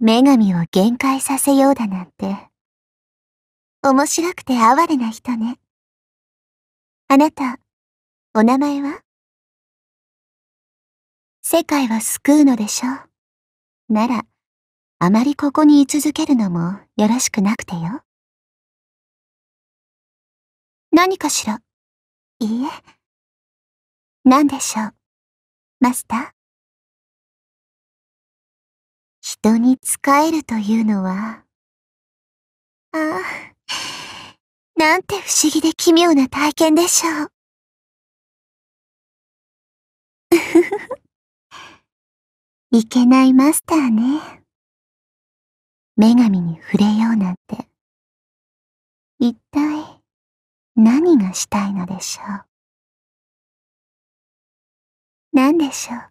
女神を限界させようだなんて。面白くて哀れな人ね。あなた、お名前は？世界は救うのでしょう。なら、あまりここに居続けるのもよろしくなくてよ。何かしら？いいえ。何でしょう？マスター？人に仕えるというのは、ああ、なんて不思議で奇妙な体験でしょう。いけないマスターね。女神に触れようなんて、一体何がしたいのでしょう。何でしょう。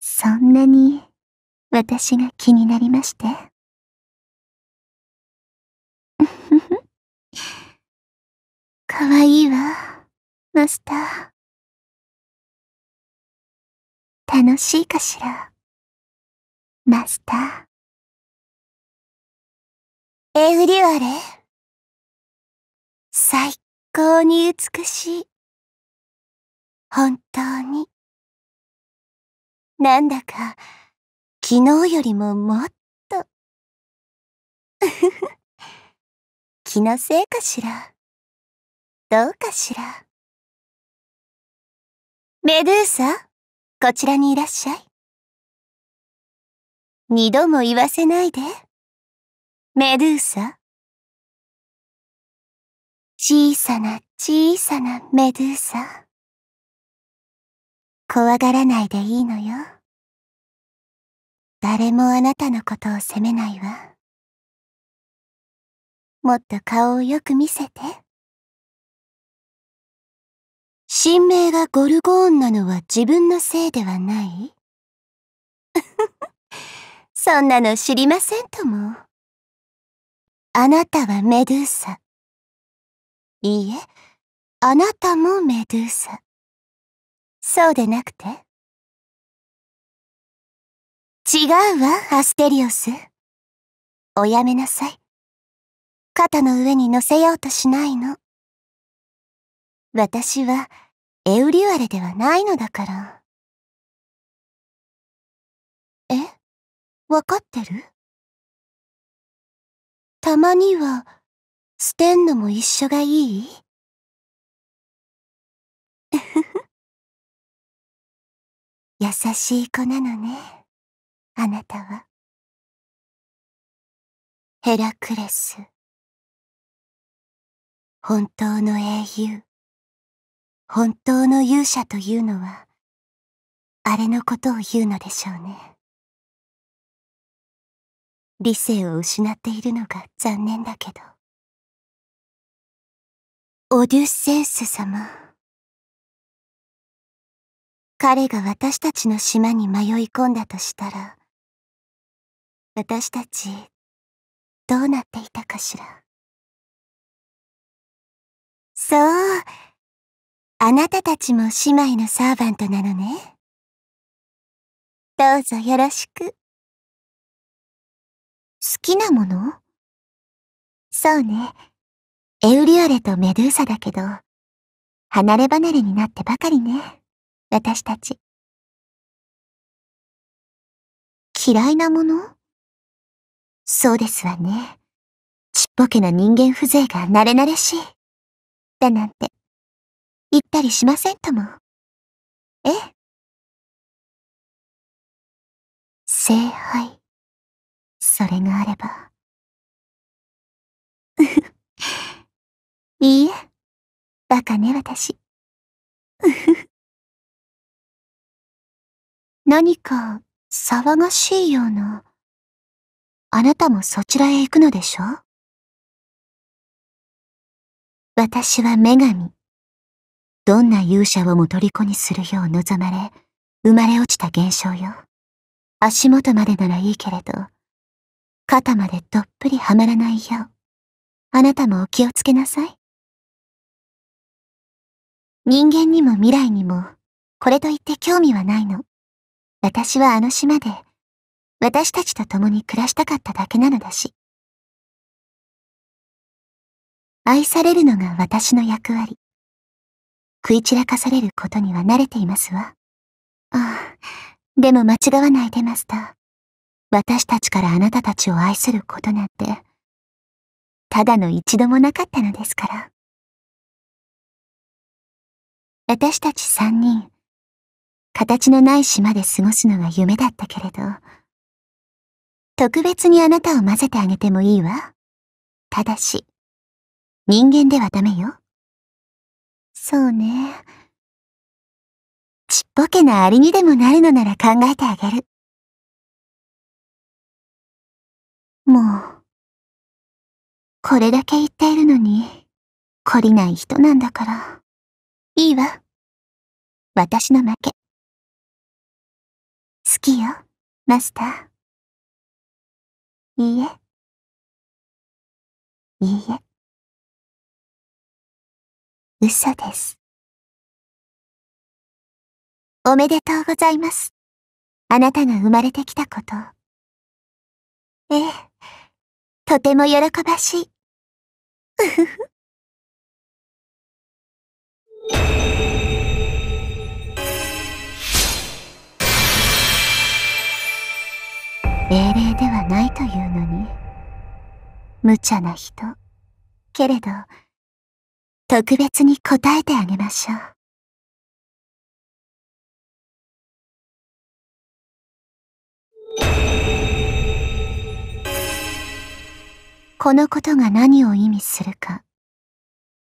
そんなに私が気になりまして。かわいいわ、マスター。楽しいかしら、マスター。エウリュアレ最高に美しい。本当に。なんだか、昨日よりももっと。気のせいかしら。どうかしら。メドゥーサ、こちらにいらっしゃい。二度も言わせないで。メドゥーサ。小さな小さなメドゥーサ。怖がらないでいいのよ。誰もあなたのことを責めないわ。もっと顔をよく見せて。神名がゴルゴーンなのは自分のせいではない？そんなの知りませんとも。あなたはメドゥーサ。いいえ、あなたもメドゥーサ。そうでなくて違うわ、アステリオス。おやめなさい。肩の上に乗せようとしないの。私はエウリュアレではないのだから。え？わかってる？たまには捨てんのも一緒がいい？優しい子なのね。あなたは。ヘラクレス。本当の英雄。本当の勇者というのは、あれのことを言うのでしょうね。理性を失っているのが残念だけど。オデュッセウス様。彼が私たちの島に迷い込んだとしたら、私たち、どうなっていたかしら？そう。あなたたちも姉妹のサーバントなのね。どうぞよろしく。好きなもの？そうね。エウリオレとメドゥーサだけど、離れ離れになってばかりね。私たち。嫌いなもの？そうですわね。ちっぽけな人間風情が慣れ慣れしい。だなんて、言ったりしませんとも。え？え。聖杯。それがあれば。いいえ。バカね、私。何か騒がしいような。あなたもそちらへ行くのでしょ？私は女神。どんな勇者をも虜にするよう望まれ、生まれ落ちた現象よ。足元までならいいけれど、肩までどっぷりはまらないよう、あなたもお気をつけなさい。人間にも未来にも、これといって興味はないの。私はあの島で、私たちと共に暮らしたかっただけなのだし。愛されるのが私の役割。食い散らかされることには慣れていますわ。ああ、でも間違わないでマスター。私たちからあなたたちを愛することなんて、ただの一度もなかったのですから。私たち三人、形のない島で過ごすのが夢だったけれど、特別にあなたを混ぜてあげてもいいわ。ただし、人間ではダメよ。そうね。ちっぽけなアリにでもなるのなら考えてあげる。もう、これだけ言っているのに、懲りない人なんだから。いいわ。私の負け。好きよ、マスター。いいえ。いいえ。嘘です。おめでとうございます。あなたが生まれてきたこと。ええ、とても喜ばしい。うふふ。命令ではないという、無茶な人。けれど、特別に答えてあげましょう。このことが何を意味するか、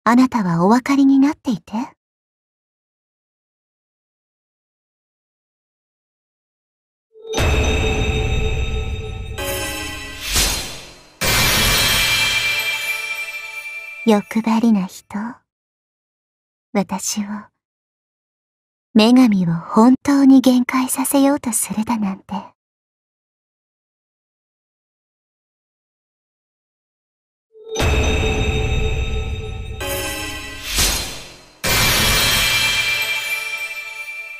あなたはお分かりになっていて欲張りな人。私を、女神を本当に限界させようとするだなんて。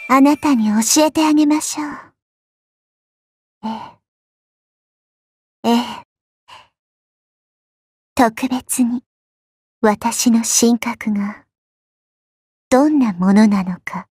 あなたに教えてあげましょう。ええ。ええ。特別に。私の神格がどんなものなのか。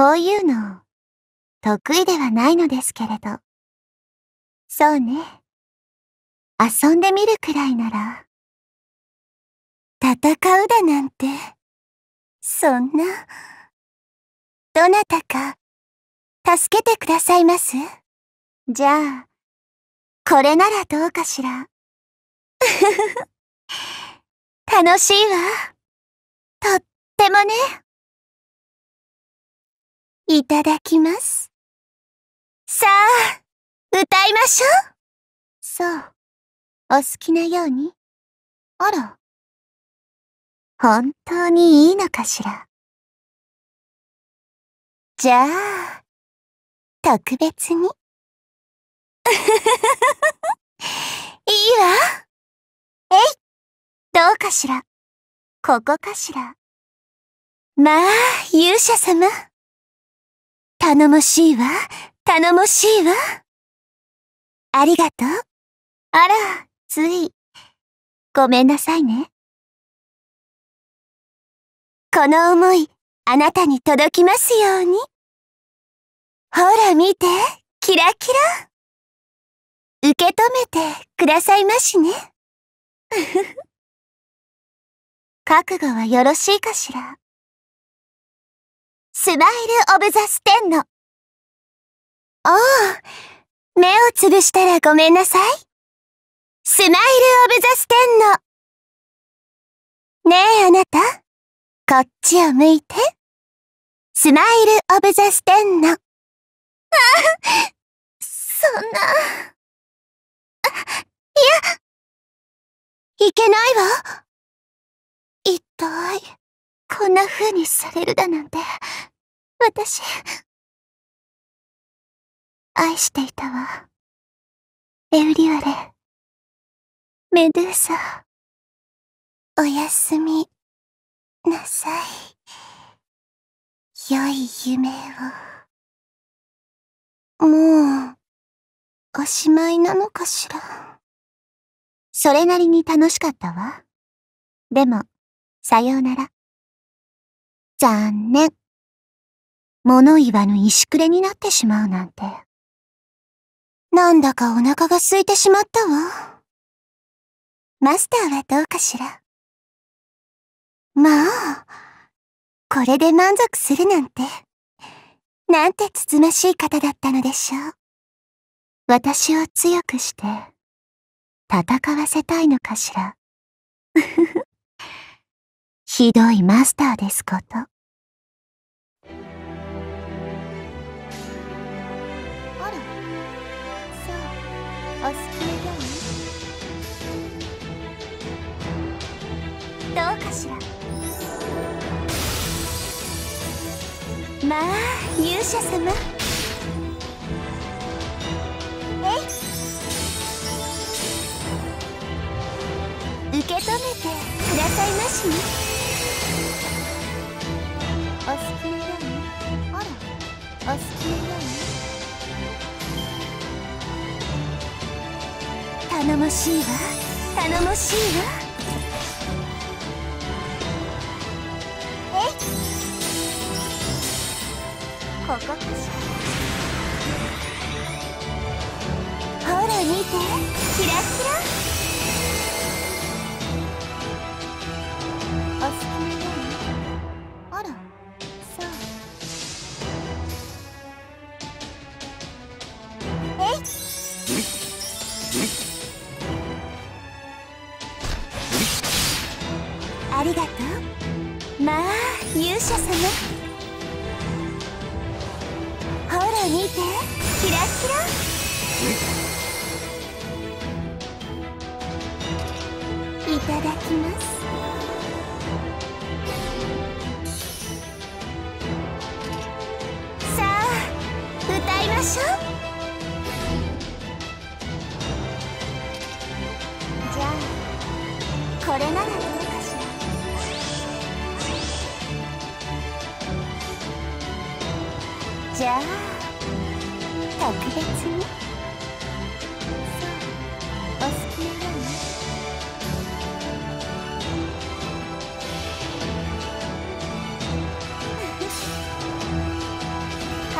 こういうの、得意ではないのですけれど。そうね。遊んでみるくらいなら。戦うだなんて、そんな。どなたか、助けてくださいます？じゃあ、これならどうかしら。楽しいわ。とってもね。いただきます。さあ、歌いましょう。そう。お好きなように。あら。本当にいいのかしら。じゃあ、特別に。いいわ。えい。どうかしら。ここかしら。まあ、勇者様。頼もしいわ、頼もしいわ。ありがとう。あら、つい。ごめんなさいね。この思い、あなたに届きますように。ほら見て、キラキラ。受け止めてくださいましね。覚悟はよろしいかしら。 Smile of the Stheno。おう、目をつぶしたらごめんなさい。 Smile of the Stheno。ねえあなた、こっちを向いて。スマイル・オブ・ザ・ステンの。あ、そんな。いや、いけないわ。一体、こんな風にされるだなんて、私、愛していたわ。エウリオレ、メドゥーサ、おやすみなさい。良い夢を。もう、おしまいなのかしら。それなりに楽しかったわ。でも、さようなら。残念。物言わぬ石くれになってしまうなんて。なんだかお腹が空いてしまったわ。マスターはどうかしら。まあ、これで満足するなんて、なんてつつましい方だったのでしょう。私を強くして、戦わせたいのかしら。ひどいマスターですこと。お好きなように。どうかしら？まあ、勇者様えい。受け止めてくださいましねお好きなようにあらお好きなように頼もしいわ。頼もしいわ。えここかしらほら見て。キラキラ。しょう。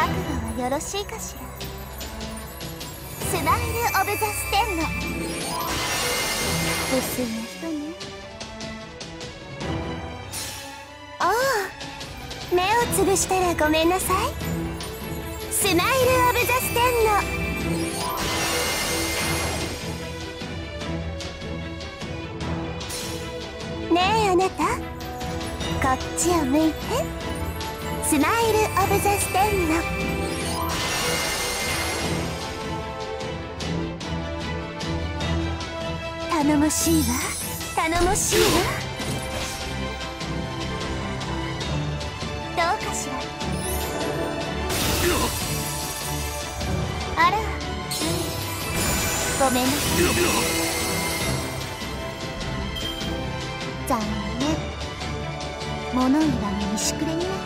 覚悟はよろしいかしら。 Smile of the Stheno 不粋な人ね。おお目をつぶしたらごめんなさい。 Smile of the Stheno ねえあなた。こっちを向いてスマイル・オブ・ザ・ステンの頼もしいわ。頼もしいわ。どうかしら。あら。ごめんなさい残念。物言わぬにしくれになった